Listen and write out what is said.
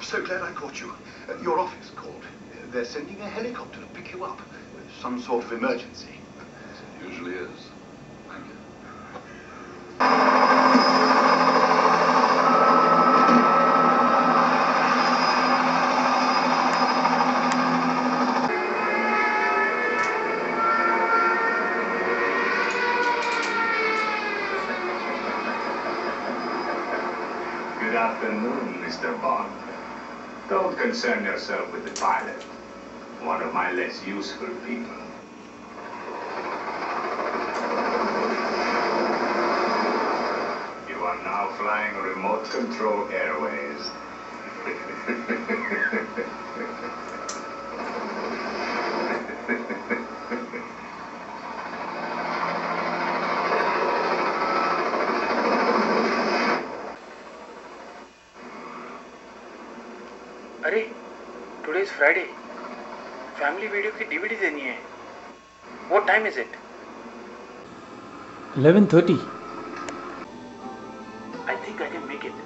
so glad I caught you. Uh, your office called. Uh, They're sending a helicopter to pick you up. Some sort of emergency. As it usually is. Good afternoon, Mr. Bond. Don't concern yourself with the pilot. One of my less useful people. You are now flying remote control airways. अरे today is Friday family video की DVD देनी है। What time is it 11:30 I think I can make it